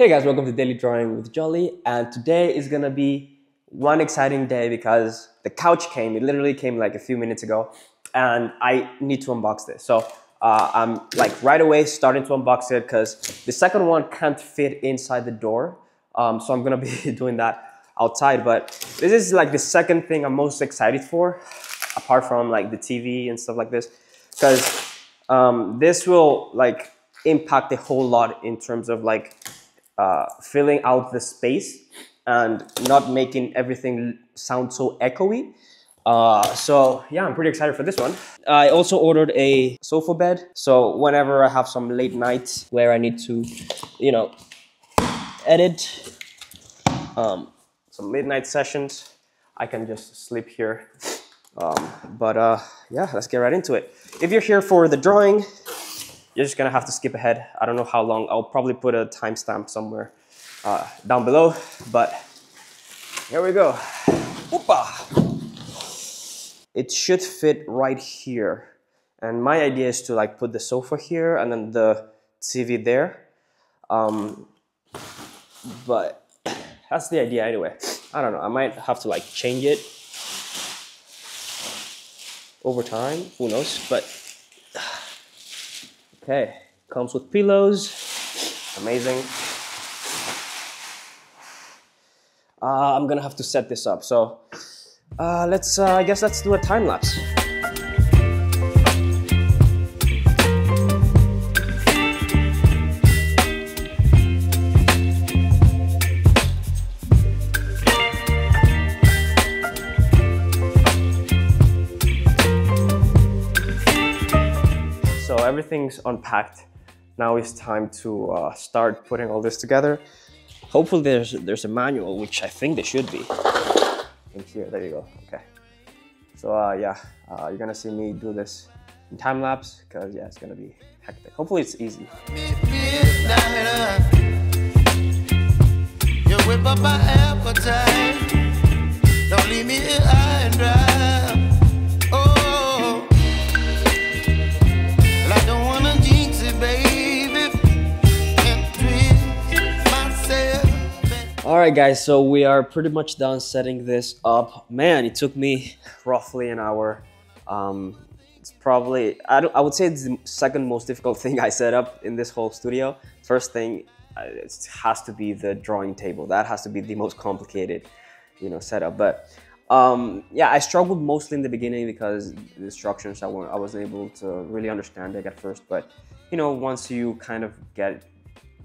Hey guys, welcome to Daily Drawing with Jolly. And today is gonna be one exciting day because the couch came. It literally came like a few minutes ago, and I need to unbox this. So uh, I'm like right away starting to unbox it because the second one can't fit inside the door. Um, so I'm gonna be doing that outside. But this is like the second thing I'm most excited for, apart from like the TV and stuff like this, because um, this will like impact a whole lot in terms of like uh, filling out the space and not making everything sound so echoey. Uh, so yeah, I'm pretty excited for this one. I also ordered a sofa bed. So whenever I have some late nights where I need to, you know, edit um, some midnight sessions, I can just sleep here. Um, but uh, yeah, let's get right into it. If you're here for the drawing, you're just gonna have to skip ahead. I don't know how long. I'll probably put a timestamp somewhere uh, down below, but here we go. It should fit right here. And my idea is to like put the sofa here and then the TV there. Um, but that's the idea anyway. I don't know. I might have to like change it over time. Who knows? But okay, comes with pillows. Amazing. Uh, I'm gonna have to set this up. So uh, let's, uh, I guess let's do a time lapse. Everything's unpacked. Now it's time to uh, start putting all this together. Hopefully there's there's a manual, which I think there should be. In here, there you go. Okay. So uh, yeah, uh, you're gonna see me do this in time lapse because yeah, it's gonna be hectic. Hopefully it's easy. All right, guys. So we are pretty much done setting this up. Man, it took me roughly an hour. Um, it's probably I I would say it's the second most difficult thing I set up in this whole studio. First thing, uh, it has to be the drawing table. That has to be the most complicated, you know, setup. But um, yeah, I struggled mostly in the beginning because the instructions I, I wasn't able to really understand it at first. But you know, once you kind of get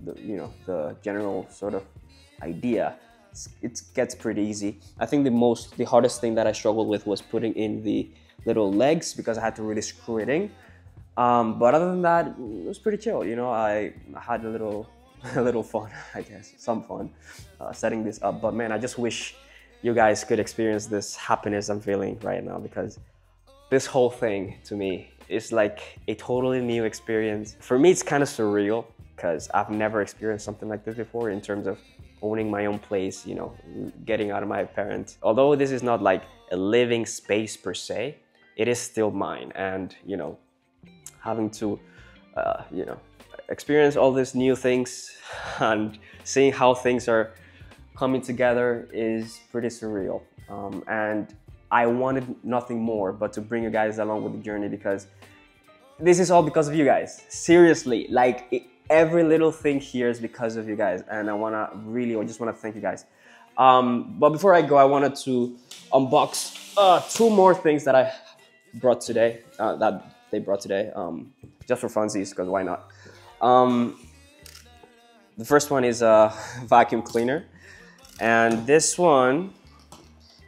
the you know the general sort of idea, it gets pretty easy. I think the most the hardest thing that I struggled with was putting in the little legs because I had to really screw it in. Um, but other than that, it was pretty chill. You know, I had a little, a little fun, I guess, some fun uh, setting this up. But man, I just wish you guys could experience this happiness I'm feeling right now because this whole thing to me is like a totally new experience. For me, it's kind of surreal because I've never experienced something like this before in terms of owning my own place, you know, getting out of my parents. Although this is not like a living space per se, it is still mine. And, you know, having to, uh, you know, experience all these new things and seeing how things are coming together is pretty surreal. Um, and I wanted nothing more but to bring you guys along with the journey because this is all because of you guys. Seriously, like it, every little thing here is because of you guys, and I wanna really, I just wanna thank you guys. Um, but before I go, I wanted to unbox uh, two more things that I brought today. Uh, that they brought today, um, just for funsies, because why not? Um, the first one is a vacuum cleaner, and this one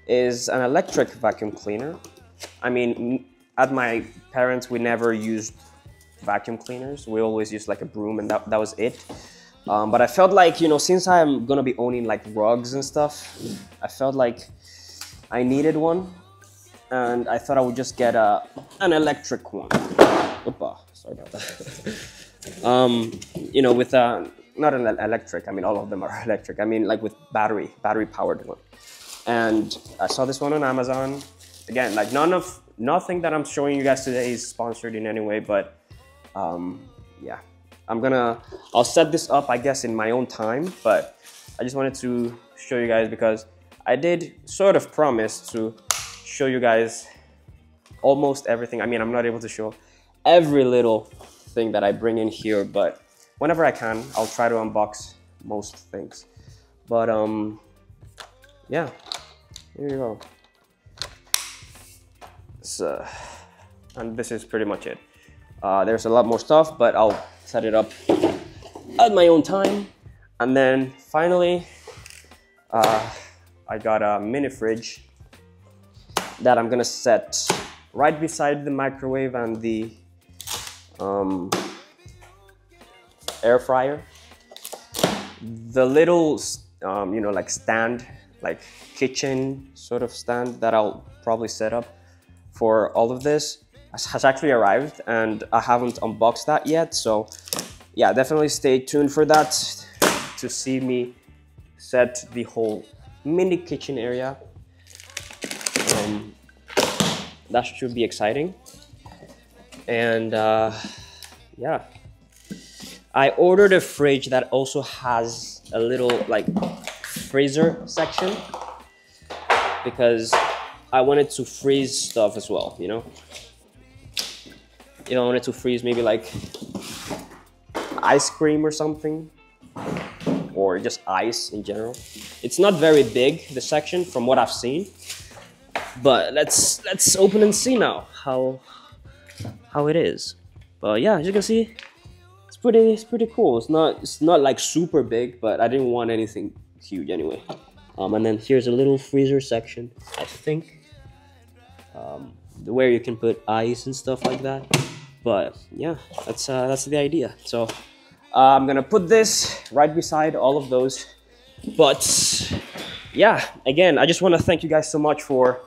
is an electric vacuum cleaner. I mean, at my parents, we never used vacuum cleaners. We always used like a broom, and that, that was it. Um, but I felt like, you know, since I'm gonna be owning like rugs and stuff, I felt like I needed one, and I thought I would just get a an electric one. Oopa, sorry about that. um, you know, with a not an electric. I mean, all of them are electric. I mean, like with battery, battery powered one. And I saw this one on Amazon. Again, like none of nothing that I'm showing you guys today is sponsored in any way, but um, yeah, I'm gonna, I'll set this up, I guess, in my own time, but I just wanted to show you guys because I did sort of promise to show you guys almost everything. I mean, I'm not able to show every little thing that I bring in here, but whenever I can, I'll try to unbox most things. But um, yeah, here you go. So, and this is pretty much it. Uh, there's a lot more stuff, but I'll set it up at my own time. And then finally, uh, I got a mini fridge that I'm gonna set right beside the microwave and the um, air fryer. The little, um, you know, like stand, like kitchen sort of stand that I'll probably set up for all of this has actually arrived and I haven't unboxed that yet. So yeah, definitely stay tuned for that to see me set the whole mini kitchen area. Um, that should be exciting. And uh, yeah, I ordered a fridge that also has a little like freezer section because I wanted to freeze stuff as well, you know? If I wanted to freeze maybe like ice cream or something, or just ice in general. It's not very big, the section, from what I've seen. But let's let's open and see now how how it is. But yeah, as you can see, it's pretty it's pretty cool. It's not it's not like super big, but I didn't want anything huge anyway. Um, and then here's a little freezer section, I think, um, where you can put ice and stuff like that. But yeah, that's uh, that's the idea. So uh, I'm gonna put this right beside all of those. But yeah, again, I just want to thank you guys so much for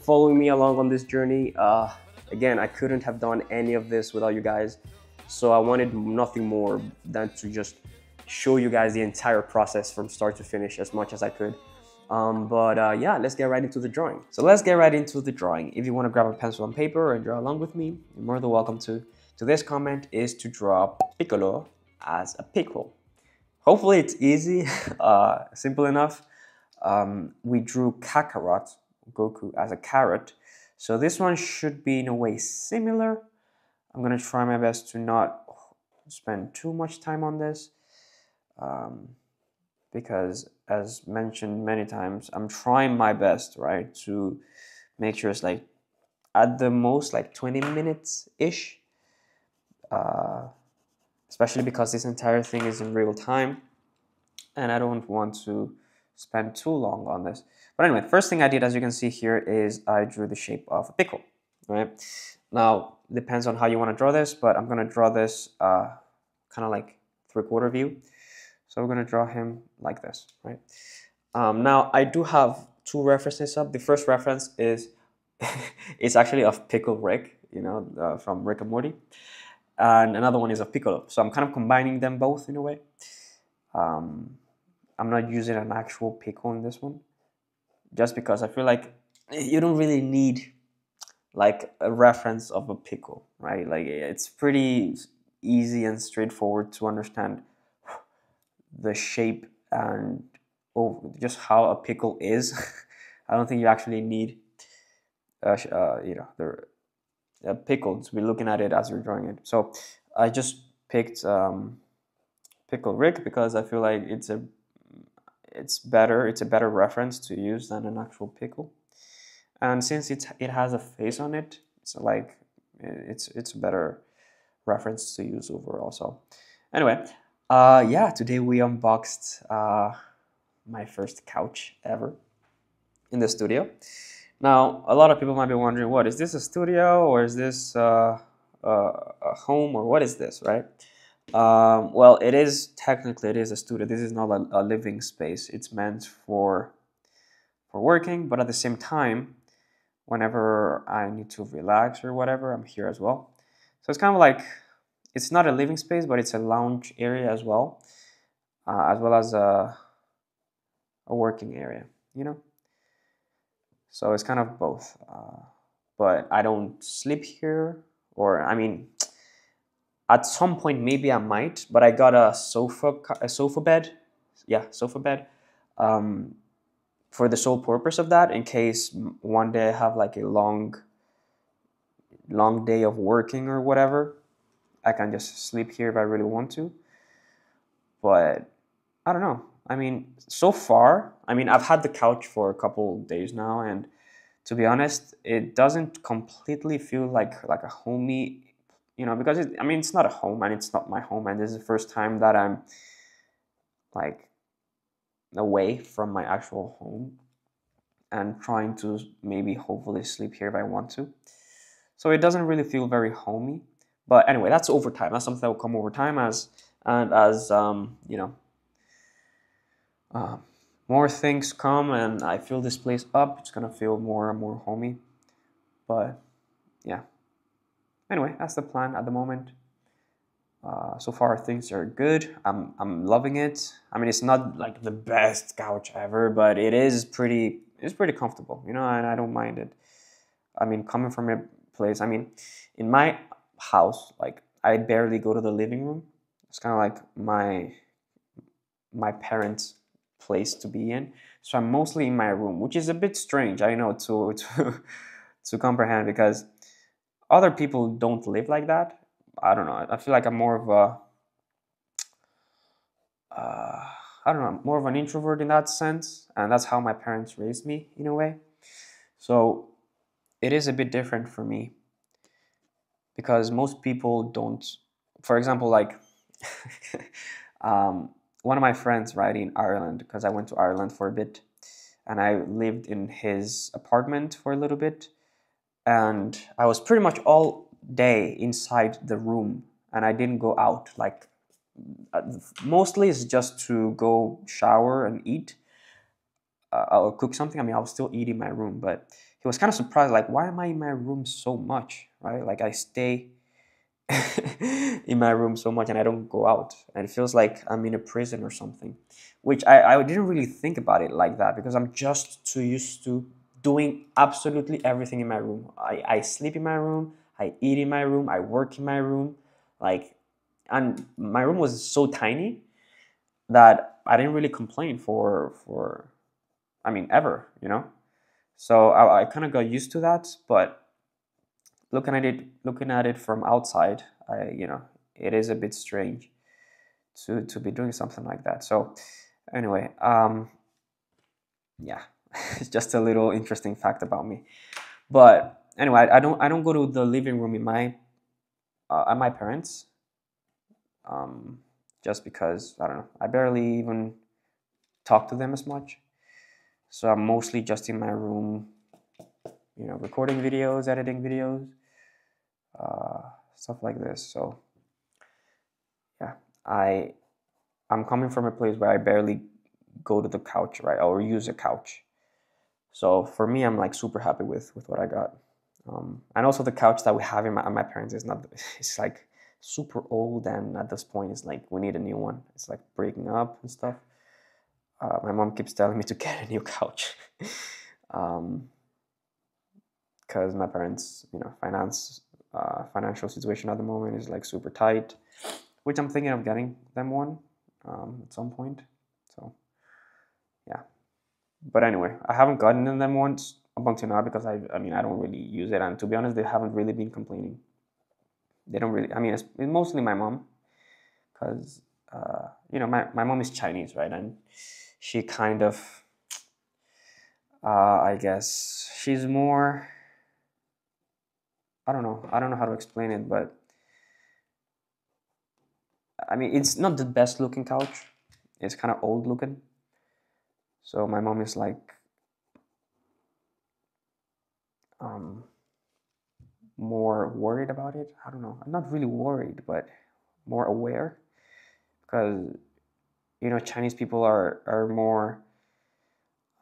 following me along on this journey. Uh, again, I couldn't have done any of this without you guys. So I wanted nothing more than to just show you guys the entire process from start to finish as much as I could. Um, but uh, yeah, let's get right into the drawing. So let's get right into the drawing. If you want to grab a pencil and paper and draw along with me, you're more than welcome to. Today's comment is to draw Piccolo as a pickle. Hopefully it's easy, uh, simple enough. Um, we drew Kakarot, Goku, as a carrot. So this one should be in a way similar. I'm gonna try my best to not spend too much time on this. Um, because as mentioned many times i'm trying my best right to make sure it's like at the most like 20 minutes ish uh, especially because this entire thing is in real time and i don't want to spend too long on this. But anyway first thing i did as you can see here is i drew the shape of a pickle right? Now depends on how you want to draw this but i'm going to draw this uh, kind of like three quarter view so we're going to draw him like this, right? Um, now, I do have two references up. The first reference is it's actually of Pickle Rick, you know, uh, from Rick and Morty. And another one is of Piccolo. So I'm kind of combining them both in a way. Um, I'm not using an actual pickle in this one, just because I feel like you don't really need like a reference of a pickle, right? Like it's pretty easy and straightforward to understand the shape and oh, just how a pickle is. I don't think you actually need, uh, uh, you know, the a pickle to be looking at it as you're drawing it. So I just picked um, pickle Rick because I feel like it's a it's better it's a better reference to use than an actual pickle. And since it it has a face on it, so like it's it's a better reference to use overall. So anyway, uh, yeah, today we unboxed uh, my first couch ever in the studio. Now, a lot of people might be wondering, what is this a studio or is this uh, a home or what is this, right? Um, well, it is technically it is a studio. This is not a, a living space. It's meant for for working, but at the same time, whenever I need to relax or whatever, I'm here as well. So it's kind of like it's not a living space, but it's a lounge area as well, uh, as well as a, a working area, you know? So it's kind of both. Uh, but I don't sleep here, or I mean, at some point maybe I might, but I got a sofa a sofa bed, yeah, sofa bed, um, for the sole purpose of that. In case one day I have like a long, long day of working or whatever, I can just sleep here if I really want to. But I don't know. I mean, so far, I mean, I've had the couch for a couple days now, and to be honest, it doesn't completely feel like like a homey, you know, because it, I mean, it's not a home and it's not my home, and this is the first time that I'm like away from my actual home and trying to maybe hopefully sleep here if I want to. So it doesn't really feel very homey. But anyway, that's over time. That's something that will come over time as and as um, you know uh, more things come and I fill this place up, it's gonna feel more and more homey. But yeah. Anyway, that's the plan at the moment. Uh, so far, things are good. I'm I'm loving it. I mean, it's not like the best couch ever, but it is pretty. It's pretty comfortable, you know, and I don't mind it. I mean, coming from a place. I mean, in my house, like I barely go to the living room. It's kind of like my my parents' place to be in. So I'm mostly in my room, which is a bit strange. I know to to to comprehend because other people don't live like that. I don't know. I feel like I'm more of a uh, I don't know, more of an introvert in that sense, and that's how my parents raised me in a way. So it is a bit different for me because most people don't. For example, like um, one of my friends, right in Ireland, because I went to Ireland for a bit, and I lived in his apartment for a little bit, and I was pretty much all day inside the room, and I didn't go out. Like uh, mostly it's just to go shower and eat uh, or cook something. I mean, I was still eating in my room, but he was kind of surprised, like, why am I in my room so much, right? Like, I stay in my room so much and I don't go out. And it feels like I'm in a prison or something, which I, I didn't really think about it like that because I'm just too used to doing absolutely everything in my room. I, I sleep in my room, I eat in my room, I work in my room. Like, and my room was so tiny that I didn't really complain for, for, I mean, ever, you know? So I, I kind of got used to that, but looking at it looking at it from outside, I you know it is a bit strange to to be doing something like that. So anyway, um, yeah, it's just a little interesting fact about me. But anyway, I, I don't I don't go to the living room in my uh, at my parents, um, just because I don't know I barely even talk to them as much. So I'm mostly just in my room, you know, recording videos, editing videos, uh, stuff like this. So yeah, I I'm coming from a place where I barely go to the couch, right, or use a couch. So for me, I'm like super happy with with what I got. Um, and also the couch that we have in my, my parents is not it's like super old and at this point it's like we need a new one it's like breaking up and stuff uh, my mom keeps telling me to get a new couch. Um because my parents you know finance uh, financial situation at the moment is like super tight which i'm thinking of getting them one um, at some point. So yeah. But anyway i haven't gotten them once up until now because I, I mean i don't really use it. And to be honest they haven't really been complaining. They don't really i mean it's, it's mostly my mom because uh, you know my, my mom is chinese right? And she kind of uh, i guess she's more i don't know i don't know how to explain it but i mean it's not the best looking couch it's kind of old looking so my mom is like um, more worried about it. I don't know. I'm not really worried, but more aware because you know Chinese people are are more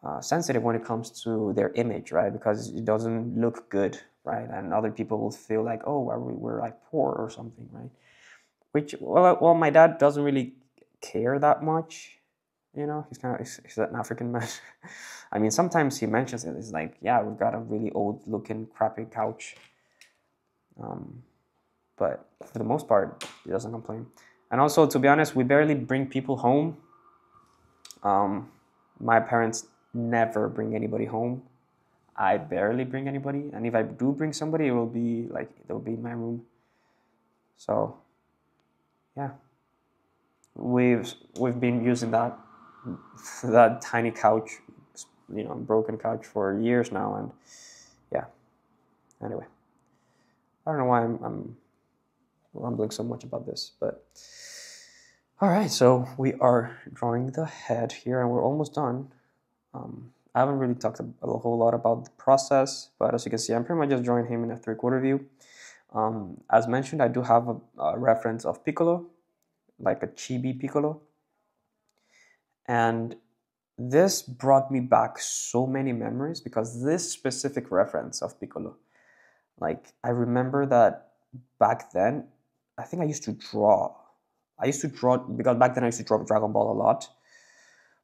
uh, sensitive when it comes to their image, right? Because it doesn't look good, right? And other people will feel like, oh, we, we're like poor or something, right? Which well, well, my dad doesn't really care that much. You know, he's kind of he's, he's an African man. I mean, sometimes he mentions it. It's like, yeah, we've got a really old looking, crappy couch. Um, but for the most part, he doesn't complain. And also, to be honest, we barely bring people home. Um, my parents never bring anybody home. I barely bring anybody, and if I do bring somebody, it will be like they'll be in my room. So, yeah, we've we've been using that that tiny couch, you know, broken couch for years now, and yeah. Anyway, I don't know why I'm, I'm rambling so much about this, but all right. So we are drawing the head here, and we're almost done. Um, I haven't really talked a, whole lot about the process, but as you can see, I'm pretty much just drawing him in a three-quarter view. Um, as mentioned, I do have a, a, reference of Piccolo, like a chibi Piccolo. And this brought me back so many memories because this specific reference of Piccolo, like I remember that back then, I think I used to draw. I used to draw because back then I used to draw Dragon Ball a lot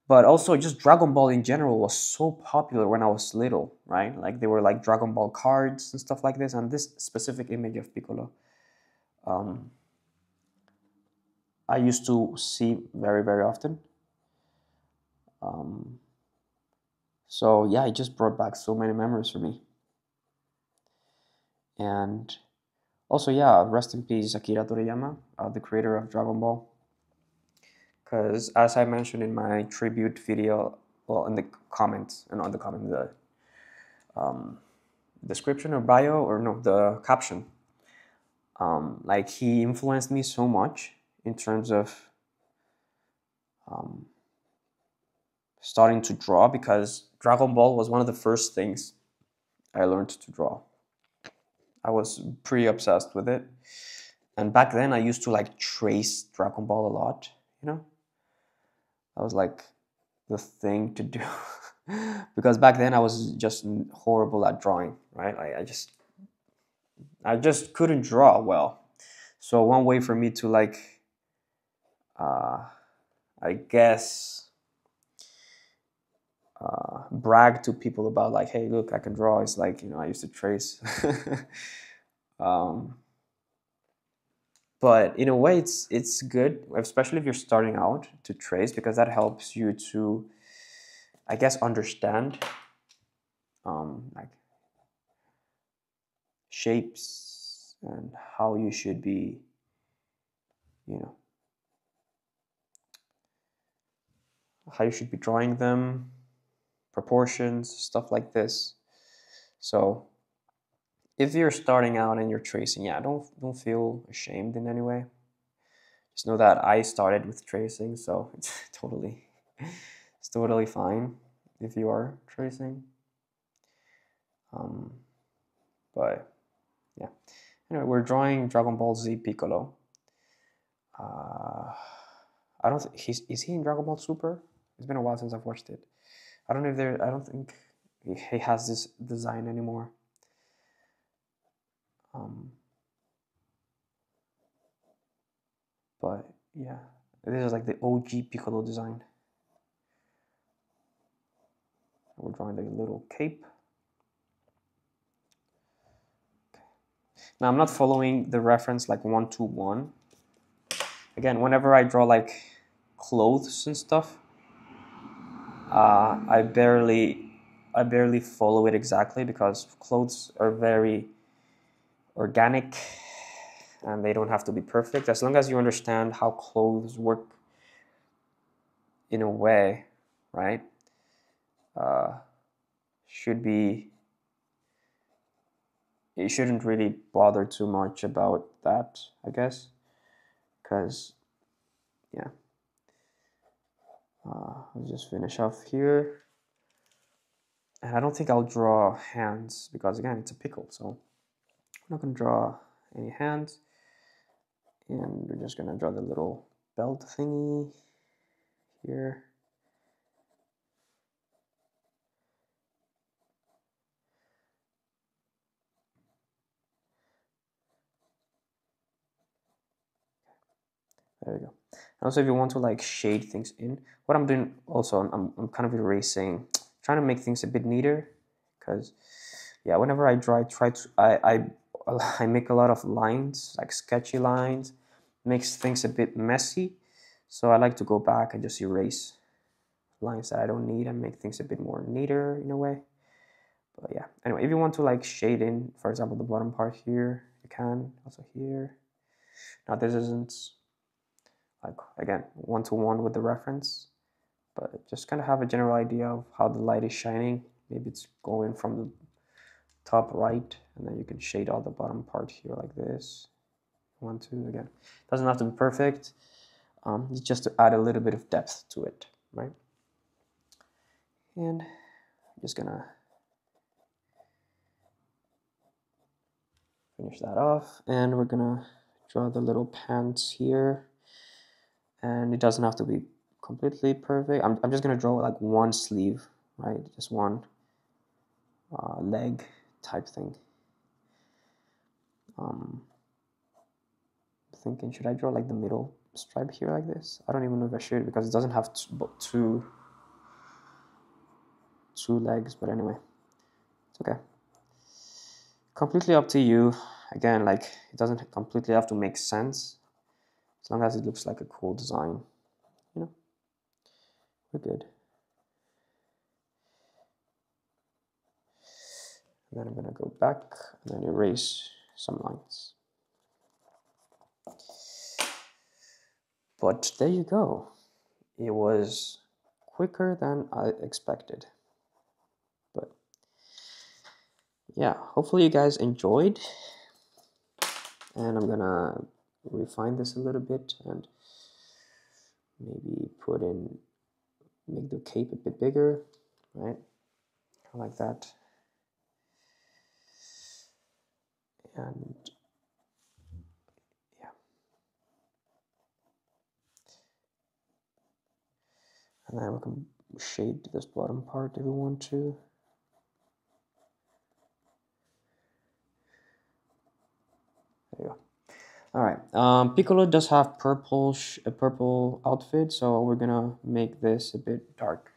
but also just Dragon Ball in general was so popular when I was little, right? Like they were like Dragon Ball cards and stuff like this, and this specific image of Piccolo, um, I used to see very very often. Um, so yeah, it just brought back so many memories for me. And also, yeah, rest in peace, Akira Toriyama, uh, the creator of Dragon Ball because as I mentioned in my tribute video, well, in the comments and on the comment, the um, description or bio or no, the caption, um, like he influenced me so much in terms of um, starting to draw because Dragon Ball was one of the first things I learned to draw. I was pretty obsessed with it. And back then I used to like trace Dragon Ball a lot, you know? That was like the thing to do because back then I was just horrible at drawing, right? I, I just I just couldn't draw well. So one way for me to like uh, I guess uh, brag to people about like, hey, look, I can draw. It's like you know, I used to trace. um, but in a way it's it's good especially if you're starting out to trace because that helps you to i guess understand um, like shapes and how you should be you know how you should be drawing them proportions stuff like this so if you're starting out and you're tracing, yeah, don't don't feel ashamed in any way. Just know that I started with tracing, so it's totally it's totally fine if you are tracing. Um, but yeah, anyway, we're drawing Dragon Ball Z Piccolo. Uh, I don't. He's is he in Dragon Ball Super? It's been a while since I've watched it. I don't know if there. I don't think he has this design anymore. Um, but yeah, this is like the OG Piccolo design. We're drawing a little cape. Now I'm not following the reference like one to one. Again, whenever I draw like clothes and stuff, uh, I barely I barely follow it exactly because clothes are very organic and they don't have to be perfect. As long as you understand how clothes work in a way right uh, should be you shouldn't really bother too much about that i guess because yeah uh, I'll just finish off here and I don't think I'll draw hands because again it's a pickle so I'm not going to draw any hands. And we're just going to draw the little belt thingy here. There we go. Also, if you want to like shade things in, what I'm doing also, I'm, I'm kind of erasing, trying to make things a bit neater because, yeah, whenever I draw, I try to, I, I I make a lot of lines, like sketchy lines, makes things a bit messy. So I like to go back and just erase lines that I don't need and make things a bit more neater in a way. But yeah, anyway, if you want to like shade in, for example, the bottom part here, you can also here. Now this isn't like again one to one with the reference, but just kind of have a general idea of how the light is shining. Maybe it's going from the top right, and then you can shade all the bottom part here like this. One, two, again. Doesn't have to be perfect. Um, it's just to add a little bit of depth to it, right? And I'm just gonna finish that off, and we're gonna draw the little pants here. And it doesn't have to be completely perfect. I'm, I'm just gonna draw like one sleeve, right? Just one uh, leg type thing. Um, thinking, should I draw like the middle stripe here like this? I don't even know if I should because it doesn't have two, two legs, but anyway, it's okay. Completely up to you. Again, like it doesn't completely have to make sense as long as it looks like a cool design, we're good. And then I'm gonna go back and then erase some lines. But there you go. It was quicker than I expected. But yeah, hopefully you guys enjoyed. And I'm gonna refine this a little bit and maybe put in, make the cape a bit bigger, right? like that. And yeah. And then we can shade this bottom part if we want to. There you go. All right. Um, Piccolo does have purple a purple outfit, so we're gonna make this a bit dark.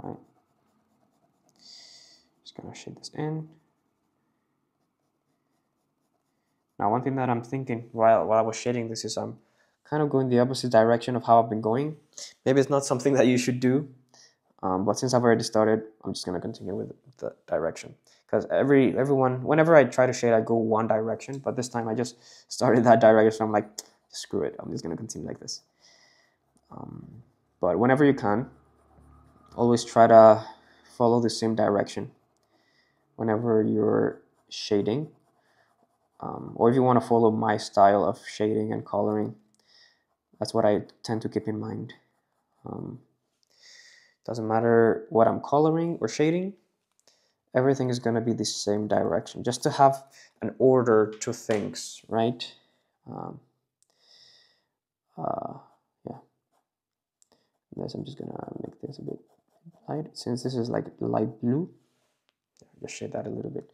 All right. Just gonna shade this in. Now, one thing that I'm thinking while while I was shading this is I'm kind of going the opposite direction of how I've been going. Maybe it's not something that you should do, um, but since I've already started, I'm just gonna continue with the direction because every everyone whenever I try to shade I go one direction but this time I just started that direction. So I'm like screw it. I'm just gonna continue like this. Um, but whenever you can always try to follow the same direction whenever you're shading. Um, or if you want to follow my style of shading and coloring that's what I tend to keep in mind. Um, doesn't matter what I'm coloring or shading everything is going to be the same direction just to have an order to things right? Um, uh, yeah. This I'm just gonna make this a bit light since this is like light blue. Just shade that a little bit.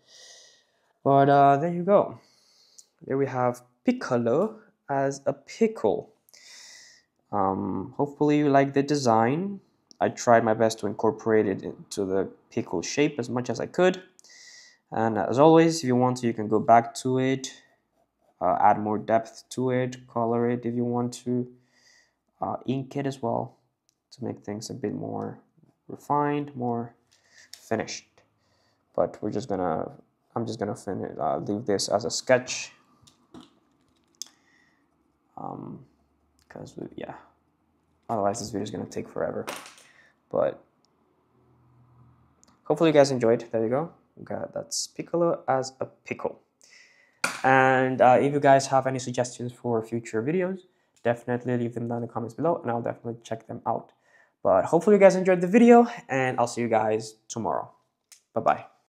But uh, there you go. There we have Piccolo as a pickle. Um, hopefully you like the design I tried my best to incorporate it into the pickle shape as much as I could. And as always, if you want to, you can go back to it, uh, add more depth to it, color it if you want to, uh, ink it as well to make things a bit more refined, more finished. But we're just gonna, I'm just gonna finish, uh, leave this as a sketch. Um, because yeah, otherwise this video is gonna take forever. But hopefully you guys enjoyed. There you go. Got that's Piccolo as a pickle. And uh, if you guys have any suggestions for future videos, definitely leave them down in the comments below and I'll definitely check them out. But hopefully you guys enjoyed the video and I'll see you guys tomorrow. Bye-bye.